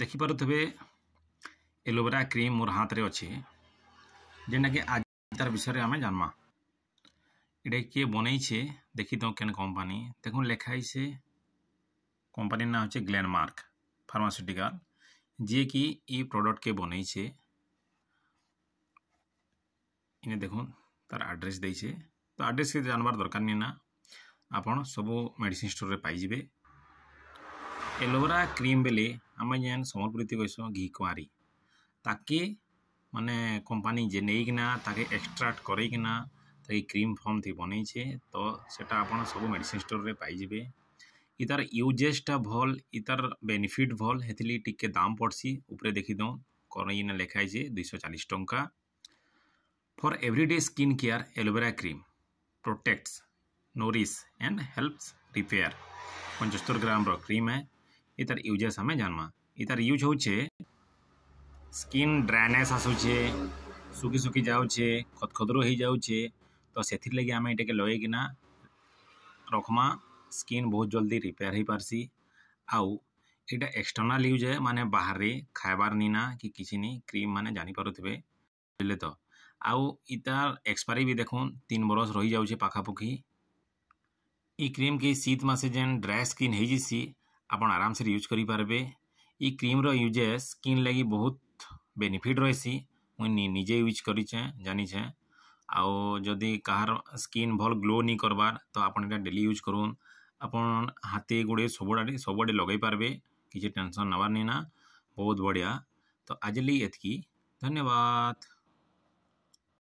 ଦେଖିପାରୁଥିବେ aloe vera cream ମୋର ହାତରେ ଅଛି ଯେନ୍ଟାକି ଆଜି ତାର ବିଷୟରେ ଆମେ ଜାନ୍ମା এটা কে বনাইছে দেখি দাও কেন কোম্পানি দেখুন লেখা হয়েছে কোম্পানির নাম হচ্ছে গ্ল্যান্ডমার্ক ফার্মাসিউটিক্যাল যে কি এই প্রোডক্টকে বনাইছে এনে দেখুন তার আড্রেস দিয়েছে তো আড্রেসকে জানবার দরকার নেই না আপনার সবু মেডিসিন স্টোরে পাইযে ଏଲୋଭେରା କ୍ରିମ୍ ବେଲେ ଆମେ ଯେନ୍ ସମ୍ବଲପୁରୀତି କହିସୁଁ ଘି କୁଆଁରୀ ତାକେ ମାନେ କମ୍ପାନୀ ଯେ ନେଇକିନା ତାକେ ଏକ୍ସଟ୍ରାକ୍ଟ କରେଇକିନା ତାକେ କ୍ରିମ୍ ଫର୍ମଥି ବନେଇଛେ ତ ସେଟା ଆପଣ ସବୁ ମେଡ଼ିସିନ୍ ଷ୍ଟୋର୍ରେ ପାଇଯିବେ ଇ ତାର୍ ୟୁଜେସ୍ଟା ଭଲ୍ ଇ ତାର୍ ବେନିଫିଟ୍ ଭଲ୍ ହେଥିର୍ଲାଗି ଟିକେ ଦାମ୍ ପଡ଼୍ସି ଉପରେ ଦେଖିଦଉନ୍ କରେଇନା ଲେଖା ହେଇଛେ ଦୁଇଶହ ଚାଳିଶ ଟଙ୍କା for everyday skin care aloe vera cream protects nourishes and helps repair ପଞ୍ଚସ୍ତର ଗ୍ରାମର କ୍ରିମ୍ ହେ इतर यूजेस आम जानमा इतर यूज हूँ स्किन ड्राएने आसुचे सुखी सुखी जाऊे खत हो जाऊे तो से लगे आम इटे लगेना रखमा स्किन बहुत जल्दी रिपेयर हो पार्सी आउ यहाँ एक्सटर्नाल यूज है मानने बाहर खाबार निना कि किसी नहीं क्रीम मैंने जानपारे बुझे तो आउ इतार एक्सपायरी भी देख तीन बरस रही जाऊे य क्रीम की शीत मसे जेन ड्राए स्किन होती ଆପଣ ଆରାମସେ ୟୁଜ୍ କରିପାରିବେ ଇ କ୍ରିମ୍ର ୟୁଜେସ୍ ସ୍କିନ୍ ଲାଗି ବହୁତ ବେନିଫିଟ୍ ରହିସି ମୁଇଁ ନିଜେ ୟୁଜ୍ କରିଛେଁ ଜାନିଛେଁ ଆଉ ଯଦି କାହାର ସ୍କିନ୍ ଭଲ୍ ଗ୍ଲୋ ନି କର୍ବାର୍ ତ ଆପଣ ଏଇଟା ଡେଲି ୟୁଜ୍ କରୁନ୍ ଆପଣ ହାତେ ଗୁଡ଼େ ସବୁଆଡ଼େ ସବୁଆଡ଼େ ଲଗେଇ ପାରିବେ କିଛି ଟେନସନ୍ ନେବାର ନି ନା ବହୁତ ବଢ଼ିଆ ତ ଆଜି ଲାଗି ଏତିକି ଧନ୍ୟବାଦ